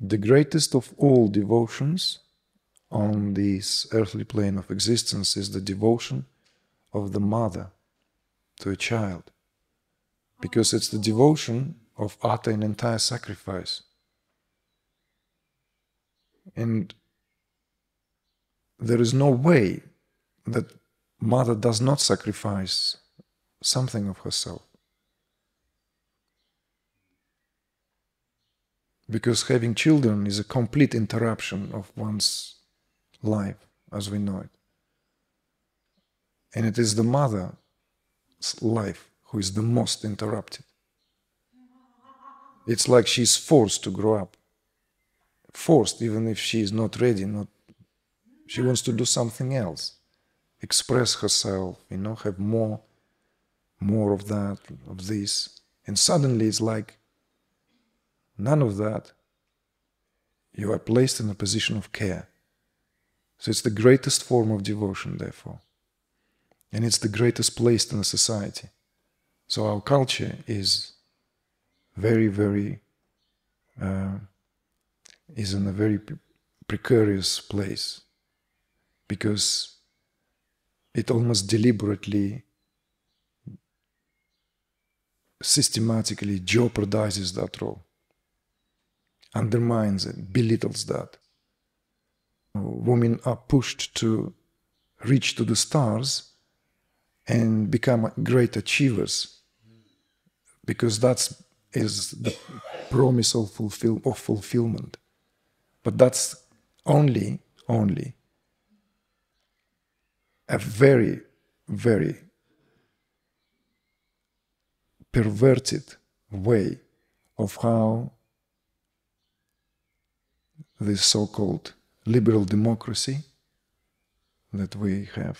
the greatest of all devotions on this earthly plane of existence is the devotion of the mother to a child. Because it's the devotion of utter and entire sacrifice. And there is no way that mother does not sacrifice something of herself. Because having children is a complete interruption of one's life as we know it. And it is the mother's life who is the most interrupted. It's like she's forced to grow up. Forced, even if she is not ready, not she wants to do something else. Express herself, you know, have more more of that, of this. And suddenly it's like none of that. You are placed in a position of care. So it's the greatest form of devotion, therefore. And it's the greatest place in a society. So our culture is very, very, uh, is in a very precarious place because it almost deliberately, systematically jeopardizes that role, undermines it, belittles that. Women are pushed to reach to the stars and become great achievers because that's is the promise of, fulfill, of fulfillment. But that's only, only a very, very perverted way of how this so-called liberal democracy that we have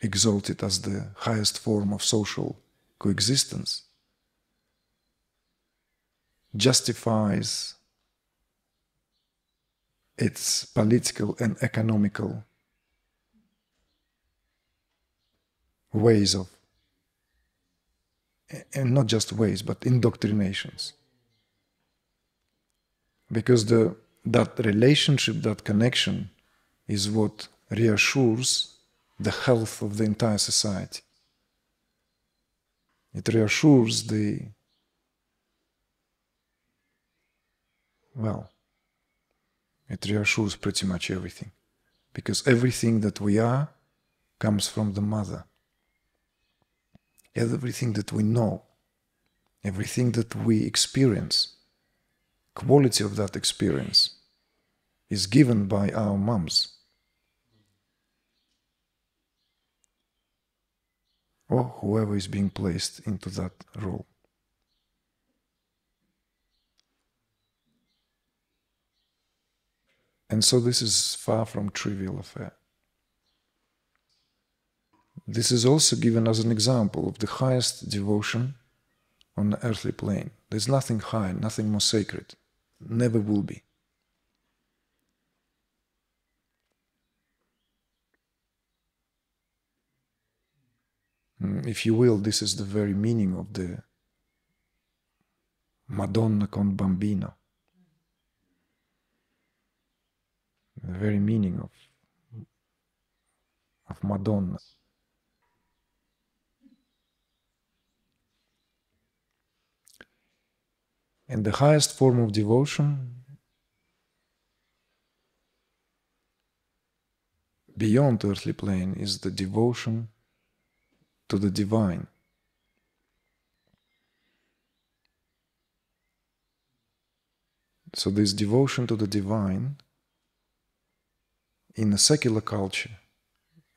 exalted as the highest form of social coexistence justifies its political and economical ways of, and not just ways, but indoctrinations. Because the, that relationship, that connection is what reassures the health of the entire society. It reassures the, well, it reassures pretty much everything. Because everything that we are comes from the mother everything that we know, everything that we experience, quality of that experience is given by our moms. Or whoever is being placed into that role. And so this is far from trivial affair. This is also given as an example of the highest devotion on the earthly plane. There's nothing higher, nothing more sacred. Never will be. Mm, if you will, this is the very meaning of the Madonna con bambino. The very meaning of, of Madonna. And the highest form of devotion beyond earthly plane is the devotion to the divine. So, this devotion to the divine in a secular culture,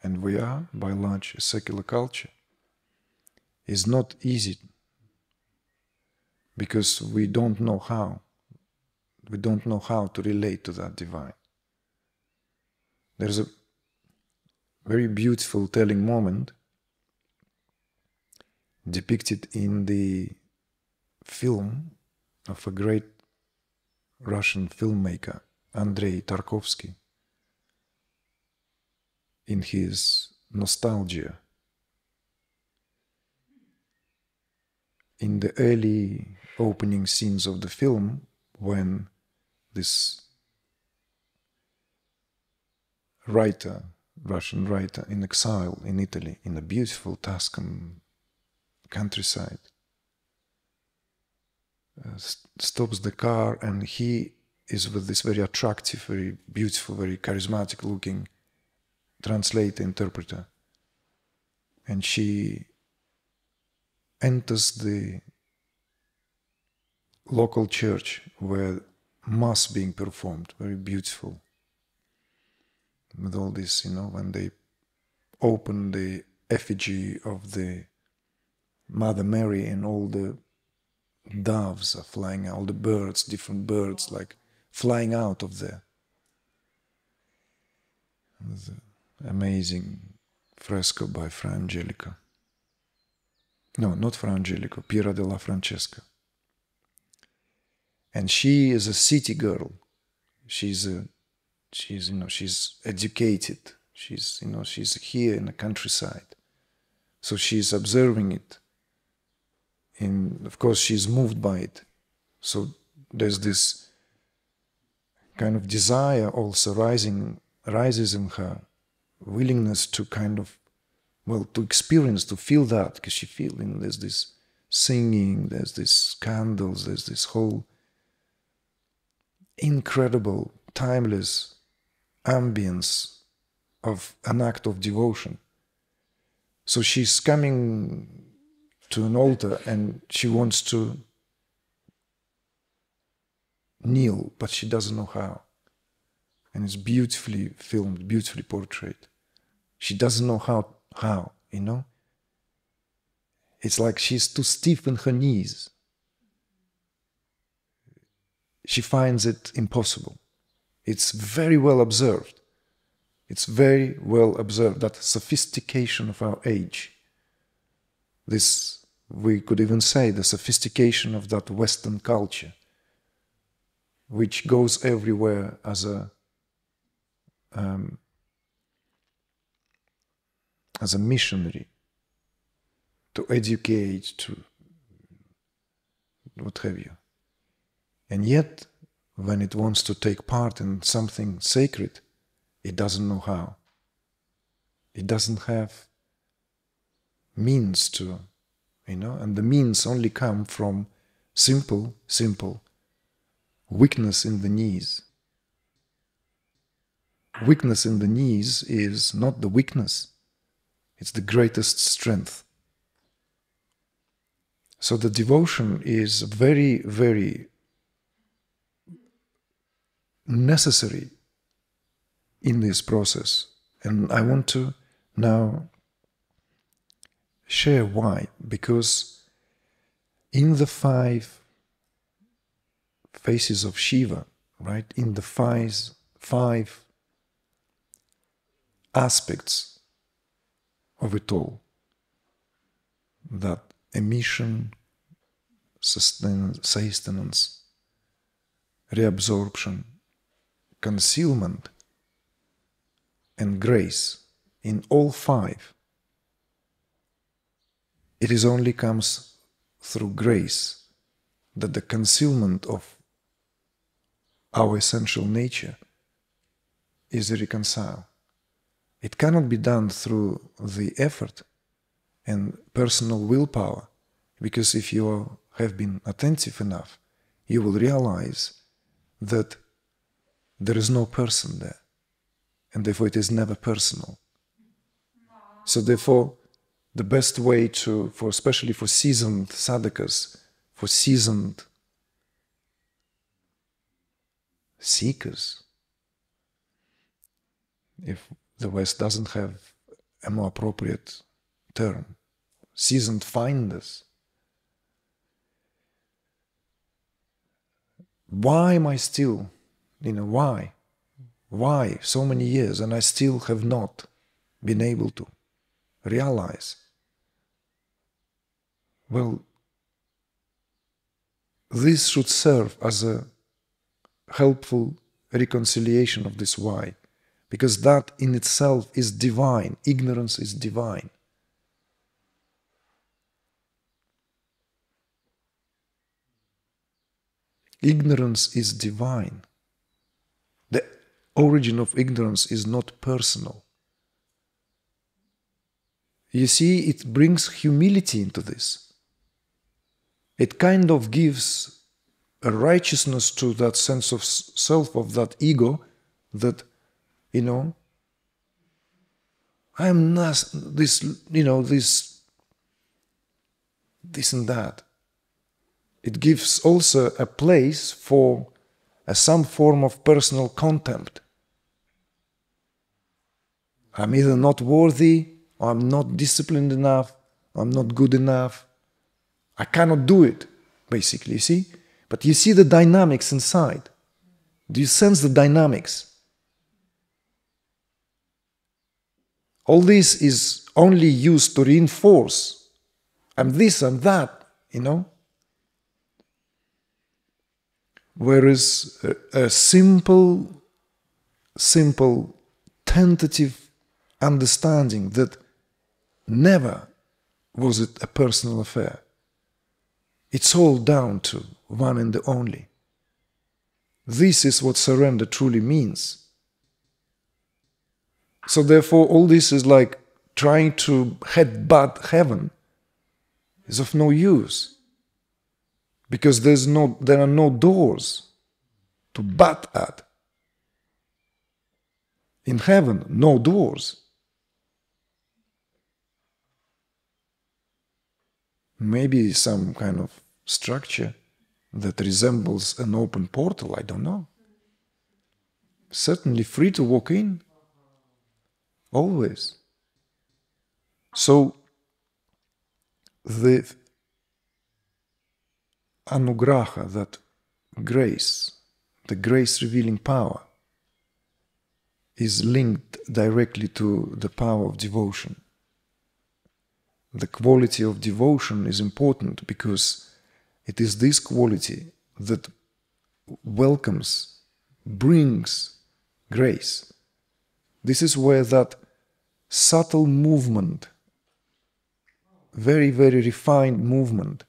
and we are by large a secular culture, is not easy because we don't know how. We don't know how to relate to that divine. There's a very beautiful telling moment depicted in the film of a great Russian filmmaker, Andrei Tarkovsky, in his Nostalgia. In the early opening scenes of the film when this writer, Russian writer in exile in Italy, in a beautiful Tuscan countryside, uh, st- stops the car and he is with this very attractive, very beautiful, very charismatic looking translator, interpreter. And she enters the local church where mass being performed, very beautiful. With all this, you know, when they open the effigy of the Mother Mary and all the doves are flying all the birds, different birds, like flying out of there. amazing fresco by Fra Angelico. No, not Fra Angelico, Piero della Francesca. And she is a city girl. She's a, she's you know she's educated. She's you know she's here in the countryside, so she's observing it. And of course she's moved by it. So there's this kind of desire also rising rises in her willingness to kind of well to experience to feel that because she feels there's this singing there's this candles there's this whole incredible timeless ambience of an act of devotion. So she's coming to an altar and she wants to kneel but she doesn't know how. And it's beautifully filmed beautifully portrayed. She doesn't know how how you know? It's like she's too stiff in her knees she finds it impossible it's very well observed it's very well observed that sophistication of our age this we could even say the sophistication of that western culture which goes everywhere as a um, as a missionary to educate, to what have you. And yet, when it wants to take part in something sacred, it doesn't know how. It doesn't have means to, you know, and the means only come from simple, simple weakness in the knees. Weakness in the knees is not the weakness, it's the greatest strength. So the devotion is very, very necessary in this process. And I want to now share why. Because in the five faces of Shiva, right, in the five, five aspects of it all, that emission, sustenance, reabsorption, concealment, and grace in all five. It is only comes through grace that the concealment of our essential nature is reconciled. It cannot be done through the effort and personal willpower, because if you have been attentive enough, you will realize that there is no person there, and therefore it is never personal. So therefore, the best way to, for especially for seasoned sadhakas, for seasoned seekers, if the West doesn't have a more appropriate term, seasoned finders. Why am I still, you know, why? Why so many years and I still have not been able to realize? Well, this should serve as a helpful reconciliation of this why, because that in itself is divine. Ignorance is divine. Ignorance is divine. Origin of ignorance is not personal. You see, it brings humility into this. It kind of gives a righteousness to that sense of self, of that ego, that, you know, I'm not this, you know, this, this and that. It gives also a place for a, some form of personal contempt. I'm either not worthy, or I'm not disciplined enough, I'm not good enough. I cannot do it, basically, you see? But you see the dynamics inside. Do you sense the dynamics? All this is only used to reinforce I'm this, I'm that, you know? Whereas a, a simple, simple, tentative understanding that never was it a personal affair. It's all down to one and the only. This is what surrender truly means. So therefore, all this is like trying to headbutt heaven is of no use because there's no, there are no doors to butt at. In heaven, no doors. Maybe some kind of structure that resembles an open portal, I don't know. Certainly free to walk in. Always. So, the anugraha, that grace, the grace revealing power, is linked directly to the power of devotion. The quality of devotion is important because it is this quality that welcomes, brings grace. This is where that subtle movement, very, very refined movement,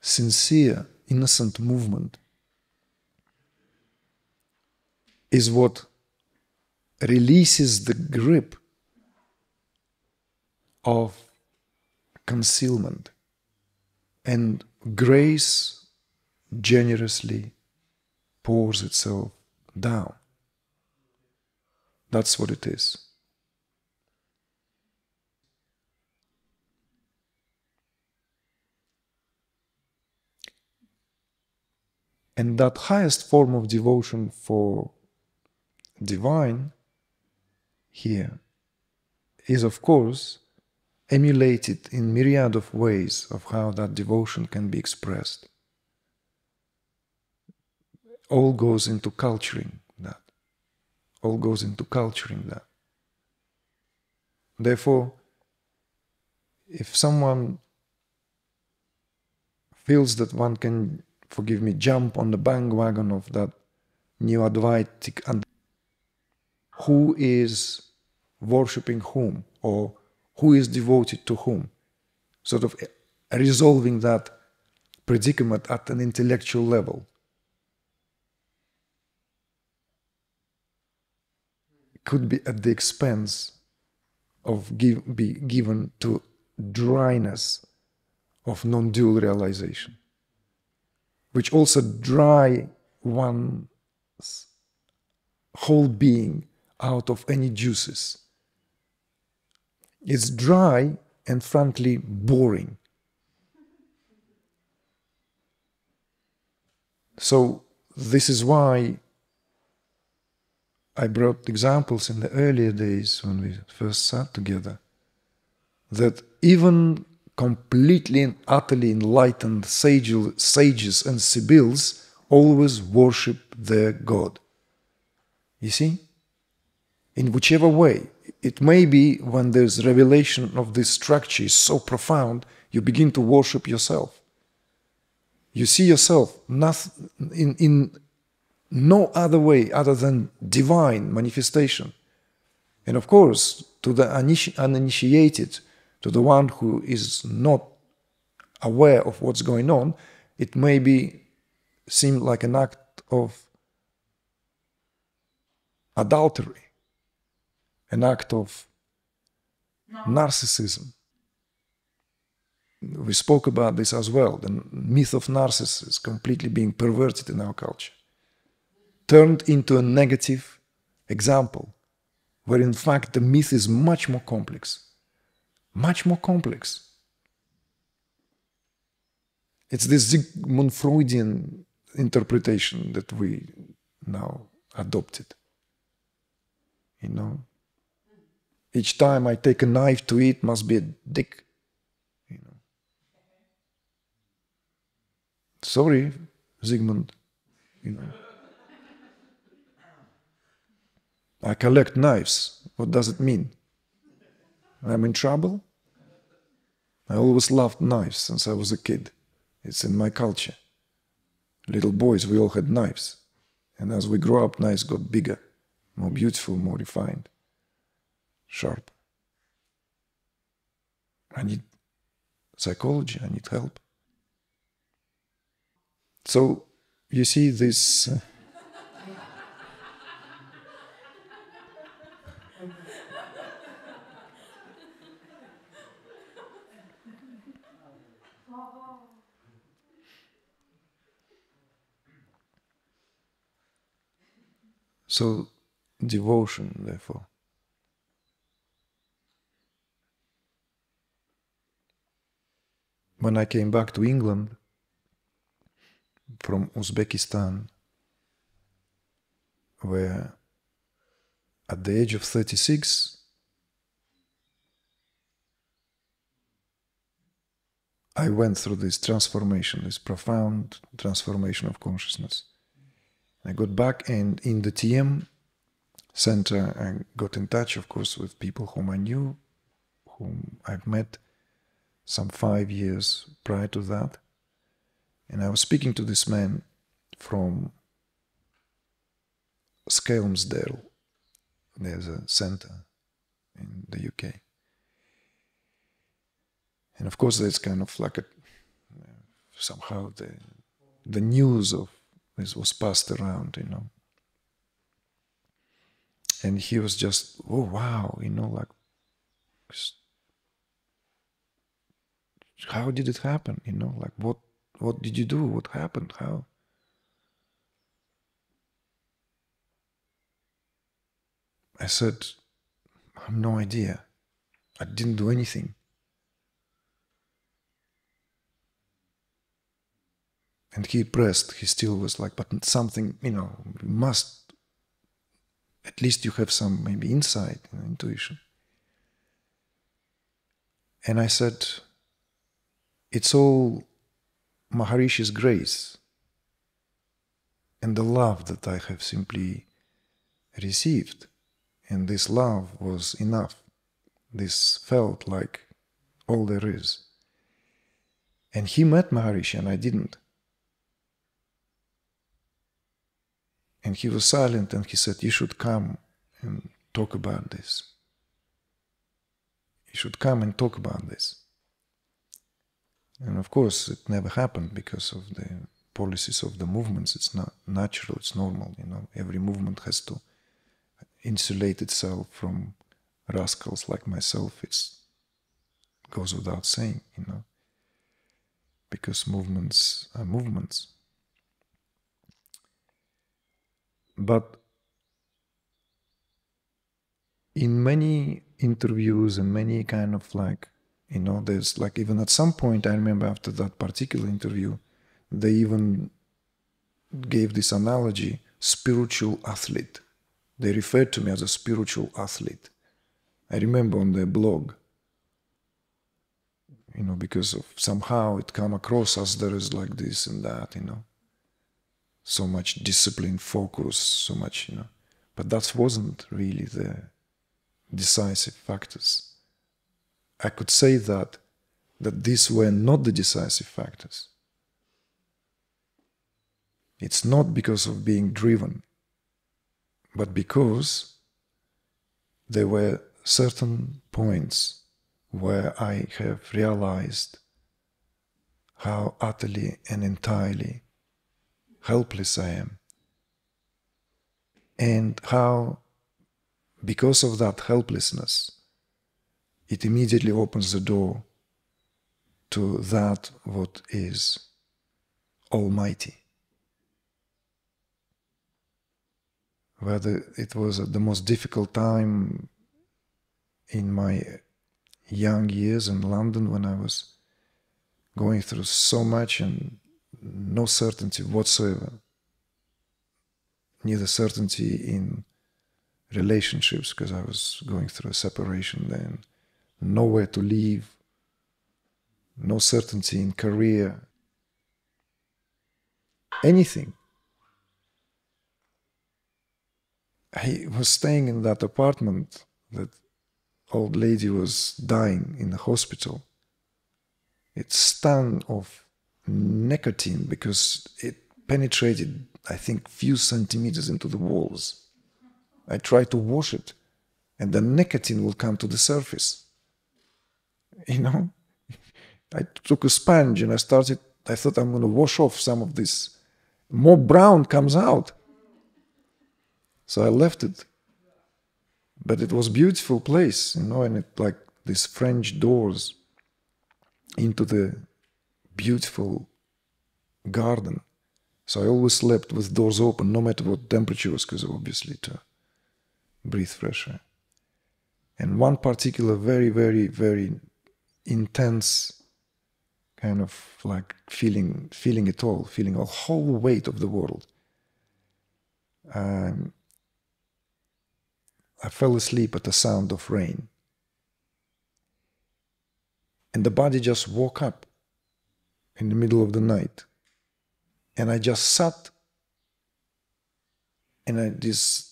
sincere, innocent movement, is what releases the grip of concealment and grace generously pours itself down. That's what it is. And that highest form of devotion for divine here is, of course, emulated in myriad of ways of how that devotion can be expressed. All goes into culturing that. All goes into culturing that. Therefore, if someone feels that one can, forgive me, jump on the bandwagon of that new Advaitic and who is worshipping whom or who is devoted to whom, sort of resolving that predicament at an intellectual level. Could be at the expense of give, be given to dryness of non-dual realization, which also dry one's whole being out of any juices. It's dry and frankly boring. So, this is why I brought examples in the earlier days when we first sat together that even completely and utterly enlightened sages and sibyls always worship their God. You see? In whichever way, it may be when there's revelation of this structure is so profound, you begin to worship yourself. You see yourself in, in no other way other than divine manifestation. And of course, to the uninitiated, to the one who is not aware of what's going on, it may be seem like an act of adultery, an act of narcissism. We spoke about this as well. The myth of Narcissus completely being perverted in our culture, turned into a negative example, where in fact the myth is much more complex. Much more complex. It's this Sigmund Freudian interpretation that we now adopted. You know, each time I take a knife to eat must be a dick. You know. Sorry, Sigmund. You know. I collect knives. What does it mean? I'm in trouble? I always loved knives since I was a kid. It's in my culture. Little boys, we all had knives. And as we grow up, knives got bigger, more beautiful, more refined, sharp. I need psychology, I need help. So, you see, this. Uh, So, devotion, therefore. When I came back to England from Uzbekistan, where at the age of 36, I went through this transformation, this profound transformation of consciousness. I got back and in the TM center, I got in touch, of course, with people whom I knew, whom I've met some five years prior to that. And I was speaking to this man from Skelmersdale. There's a center in the UK. And of course, there's kind of like a somehow the the news of this was passed around, you know. And he was just, oh wow, you know, like, how did it happen? You know, like what what did you do? What happened? How? I said, I have no idea. I didn't do anything. and he pressed he still was like but something you know must at least you have some maybe insight you know, intuition and i said it's all maharishi's grace and the love that i have simply received and this love was enough this felt like all there is and he met maharishi and i didn't And he was silent and he said, You should come and talk about this. You should come and talk about this. And of course, it never happened because of the policies of the movements. It's not natural, it's normal, you know. Every movement has to insulate itself from rascals like myself. It goes without saying, you know. Because movements are movements. But in many interviews and many kind of like, you know, there's like even at some point, I remember after that particular interview, they even gave this analogy spiritual athlete. They referred to me as a spiritual athlete. I remember on their blog, you know, because of somehow it come across as there is like this and that, you know so much discipline, focus, so much, you know. But that wasn't really the decisive factors. I could say that that these were not the decisive factors. It's not because of being driven, but because there were certain points where I have realized how utterly and entirely helpless I am, and how because of that helplessness, it immediately opens the door to that what is almighty. Whether it was the most difficult time in my young years in London when I was going through so much and no certainty whatsoever. Neither certainty in relationships because I was going through a separation then, nowhere to live, no certainty in career, anything. I was staying in that apartment that old lady was dying in the hospital. It stung of nicotine because it penetrated, I think, few centimeters into the walls. I tried to wash it, and the nicotine will come to the surface. You know, I took a sponge and I started. I thought I'm going to wash off some of this. More brown comes out. So I left it. But it was beautiful place, you know, and it like these French doors into the beautiful garden. So I always slept with doors open, no matter what temperature was, because obviously to breathe fresh air. And one particular very, very, very intense kind of like feeling, feeling it all, feeling a whole weight of the world. Um, I fell asleep at the sound of rain. And the body just woke up in the middle of the night. And I just sat and I this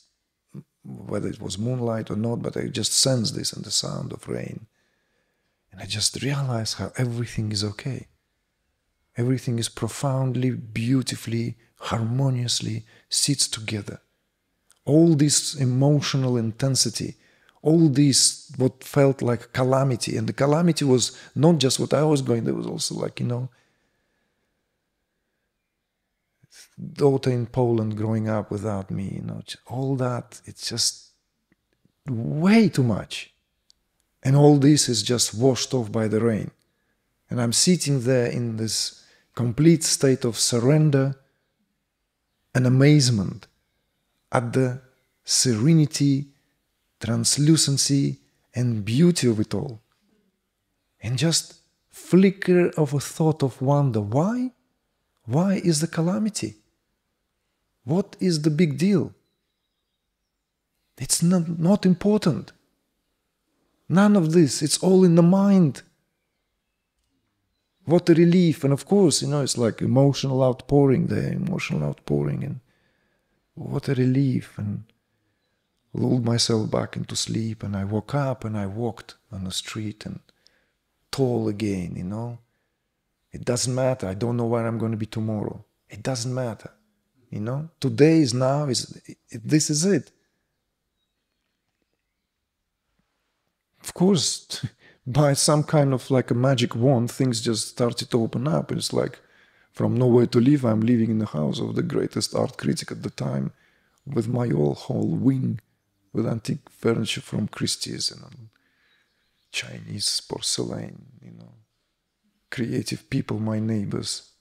whether it was moonlight or not, but I just sensed this and the sound of rain. And I just realized how everything is okay. Everything is profoundly, beautifully, harmoniously sits together all this emotional intensity, all this what felt like calamity, and the calamity was not just what I was going. Through, there was also like you know, daughter in Poland growing up without me. You know, all that. It's just way too much, and all this is just washed off by the rain, and I'm sitting there in this complete state of surrender and amazement at the serenity, translucency, and beauty of it all. And just flicker of a thought of wonder why? Why is the calamity? What is the big deal? It's not, not important. None of this, it's all in the mind. What a relief. And of course, you know, it's like emotional outpouring there, emotional outpouring. And what a relief and lulled myself back into sleep and I woke up and I walked on the street and tall again, you know. It doesn't matter. I don't know where I'm going to be tomorrow. It doesn't matter. You know, today is now, is this is it. Of course, by some kind of like a magic wand, things just started to open up. It's like from nowhere to live, I'm living in the house of the greatest art critic at the time with my whole whole wing with antique furniture from Christie's and um, Chinese porcelain, you know. Creative people, my neighbors.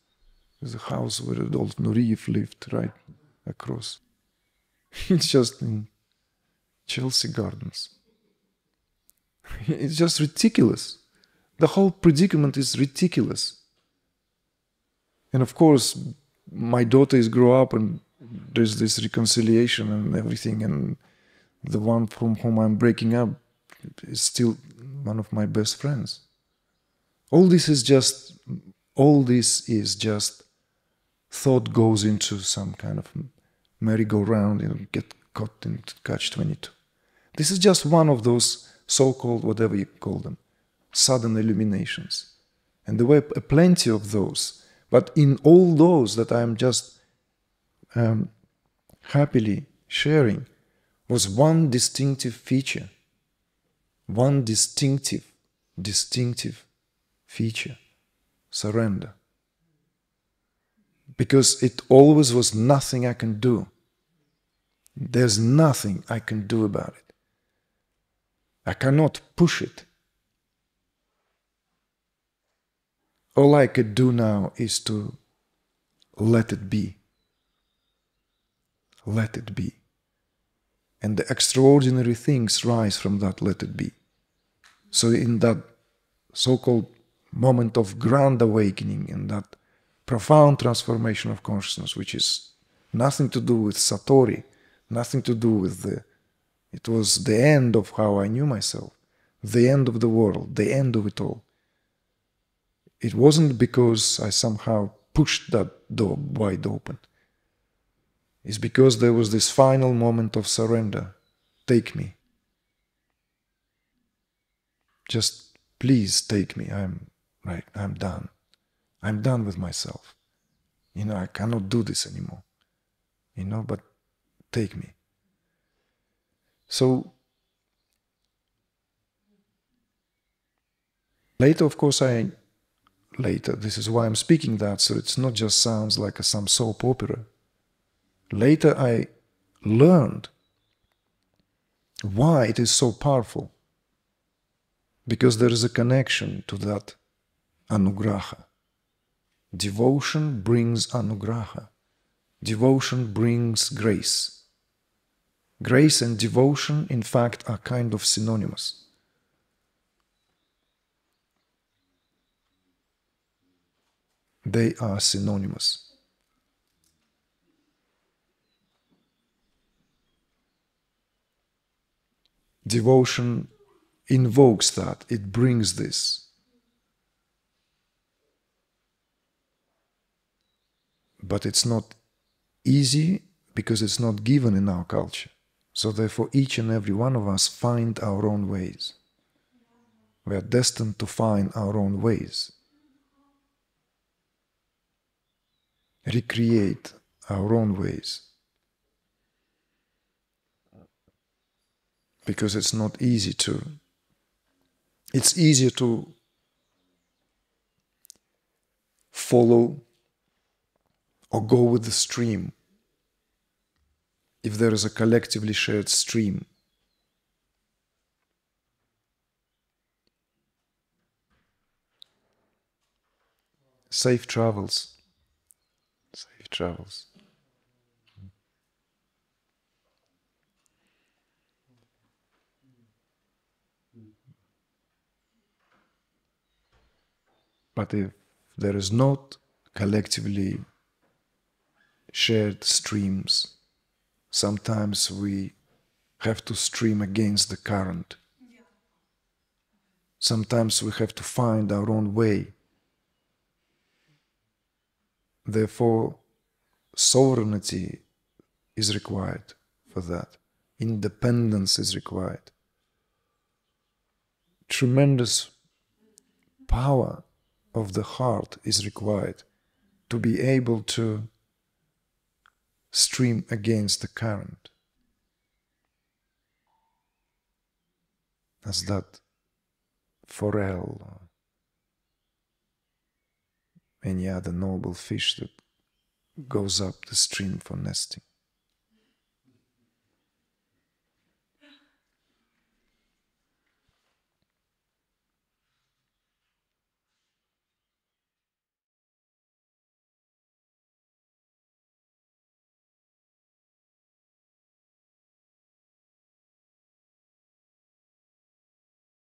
There's a house where Rudolf Nureyev lived right across. It's just in Chelsea Gardens. It's just ridiculous. The whole predicament is ridiculous. And of course, my daughter is grow up and there's this reconciliation and everything, and the one from whom I'm breaking up is still one of my best friends. All this is just, all this is just thought goes into some kind of merry-go-round and get caught in catch 22. This is just one of those so-called, whatever you call them, sudden illuminations. And there were plenty of those. But in all those that I'm just um, happily sharing, was one distinctive feature, one distinctive, distinctive feature surrender. Because it always was nothing I can do. There's nothing I can do about it. I cannot push it. All I could do now is to let it be. Let it be. And the extraordinary things rise from that let it be. So, in that so called moment of grand awakening, in that profound transformation of consciousness, which is nothing to do with Satori, nothing to do with the it was the end of how I knew myself, the end of the world, the end of it all. It wasn't because I somehow pushed that door wide open. It's because there was this final moment of surrender. Take me. Just please take me. I'm right. I'm done. I'm done with myself. You know, I cannot do this anymore. You know, but take me. So later, of course, I later. This is why I'm speaking that, so it's not just sounds like a, some soap opera. Later, I learned why it is so powerful. Because there is a connection to that anugraha. Devotion brings anugraha. Devotion brings grace. Grace and devotion, in fact, are kind of synonymous. They are synonymous. Devotion invokes that, it brings this. But it's not easy because it's not given in our culture. So therefore, each and every one of us find our own ways. We are destined to find our own ways. Recreate our own ways. Because it's not easy to. It's easier to follow or go with the stream if there is a collectively shared stream. Safe travels. Safe travels. But if there is not collectively shared streams, sometimes we have to stream against the current. Sometimes we have to find our own way. Therefore, sovereignty is required for that. Independence is required. Tremendous power of the heart is required to be able to stream against the current. As that forel or any other noble fish that goes up the stream for nesting.